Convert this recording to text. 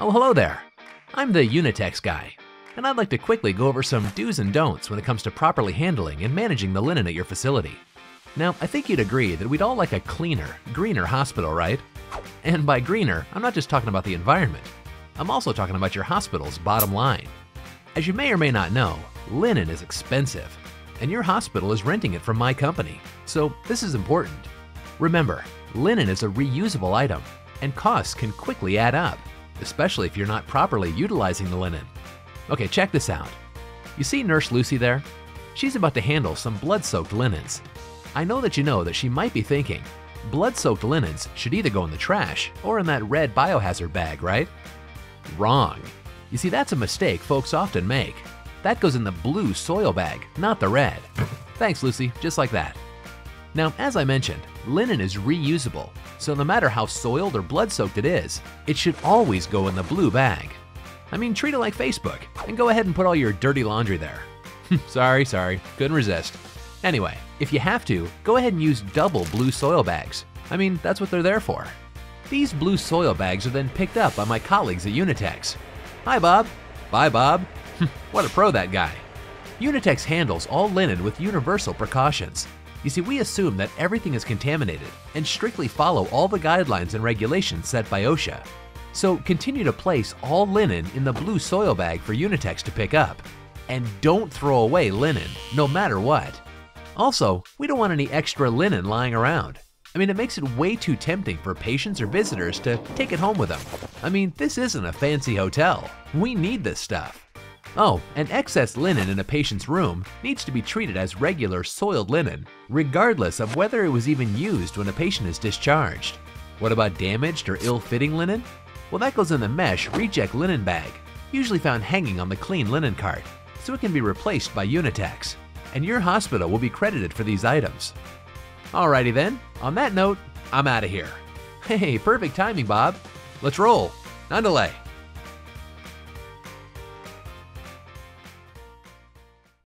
Oh, hello there. I'm the Unitex guy, and I'd like to quickly go over some do's and don'ts when it comes to properly handling and managing the linen at your facility. Now, I think you'd agree that we'd all like a cleaner, greener hospital, right? And by greener, I'm not just talking about the environment. I'm also talking about your hospital's bottom line. As you may or may not know, linen is expensive, and your hospital is renting it from my company, so this is important. Remember, linen is a reusable item, and costs can quickly add up, especially if you're not properly utilizing the linen. Okay, check this out. You see Nurse Lucy there? She's about to handle some blood-soaked linens. I know that you know that she might be thinking, blood-soaked linens should either go in the trash or in that red biohazard bag, right? Wrong. You see, that's a mistake folks often make. That goes in the blue soil bag, not the red. Thanks, Lucy, just like that. Now, as I mentioned, linen is reusable, so no matter how soiled or blood-soaked it is, it should always go in the blue bag. I mean, treat it like Facebook, and go ahead and put all your dirty laundry there. sorry, sorry, couldn't resist. Anyway, if you have to, go ahead and use double blue soil bags. I mean, that's what they're there for. These blue soil bags are then picked up by my colleagues at Unitex. Hi, Bob. Bye, Bob. what a pro that guy. Unitex handles all linen with universal precautions. You see, we assume that everything is contaminated and strictly follow all the guidelines and regulations set by OSHA. So continue to place all linen in the blue soil bag for Unitex to pick up. And don't throw away linen, no matter what. Also, we don't want any extra linen lying around. I mean, it makes it way too tempting for patients or visitors to take it home with them. I mean, this isn't a fancy hotel. We need this stuff. Oh, and excess linen in a patient's room needs to be treated as regular soiled linen, regardless of whether it was even used when a patient is discharged. What about damaged or ill-fitting linen? Well, that goes in the mesh reject linen bag, usually found hanging on the clean linen cart, so it can be replaced by Unitex. And your hospital will be credited for these items. Alrighty then, on that note, I'm out of here. Hey, perfect timing, Bob. Let's roll. None delay.